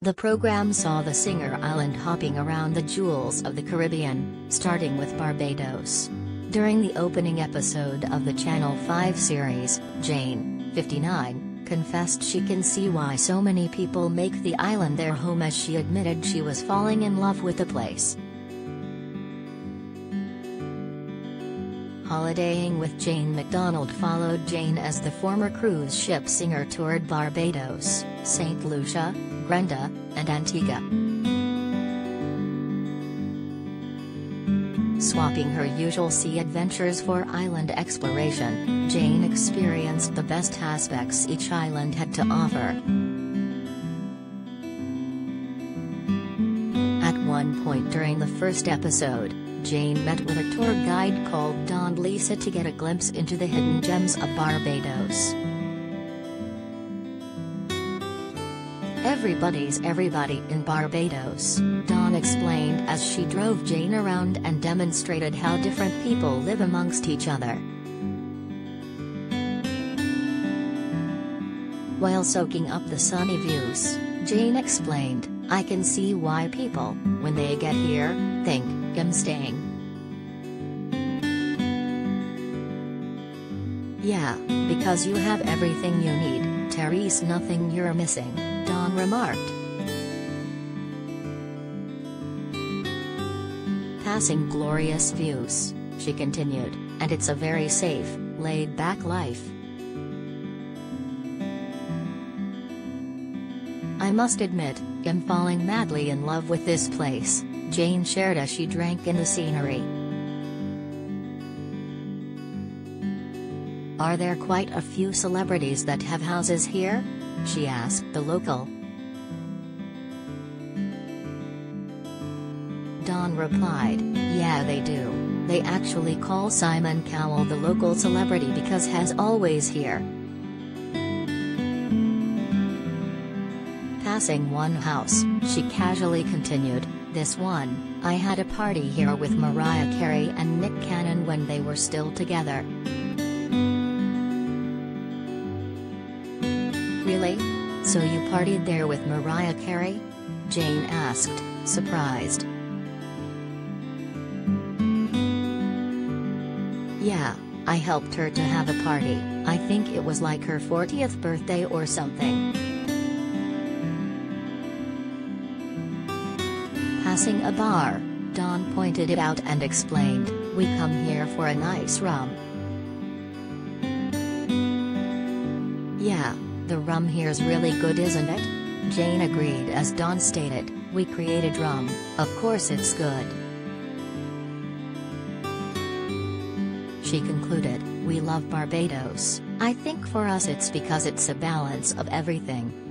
The program saw the singer island hopping around the jewels of the Caribbean, starting with Barbados. During the opening episode of the Channel 5 series, Jane, 59, confessed she can see why so many people make the island their home as she admitted she was falling in love with the place. Holidaying with Jane McDonald followed Jane as the former cruise ship singer toured Barbados, St. Lucia, Grenada, and Antigua. Swapping her usual sea adventures for island exploration, Jane experienced the best aspects each island had to offer. At one point during the first episode, Jane met with a tour guide called Dawn Lisa to get a glimpse into the hidden gems of Barbados. Everybody's everybody in Barbados, Dawn explained as she drove Jane around and demonstrated how different people live amongst each other. While soaking up the sunny views, Jane explained, I can see why people, when they get here, think, I'm staying. Yeah, because you have everything you need, Therese nothing you're missing, Dawn remarked. Passing glorious views, she continued, and it's a very safe, laid-back life. I must admit, I'm falling madly in love with this place, Jane shared as she drank in the scenery. Are there quite a few celebrities that have houses here? She asked the local. Dawn replied, Yeah they do, they actually call Simon Cowell the local celebrity because has always here. Passing one house, she casually continued, this one, I had a party here with Mariah Carey and Nick Cannon when they were still together. Really? So you partied there with Mariah Carey? Jane asked, surprised. Yeah, I helped her to have a party, I think it was like her 40th birthday or something. Passing a bar, Dawn pointed it out and explained, we come here for a nice rum. Yeah, the rum here's really good isn't it? Jane agreed as Dawn stated, we created rum, of course it's good. She concluded, we love Barbados, I think for us it's because it's a balance of everything.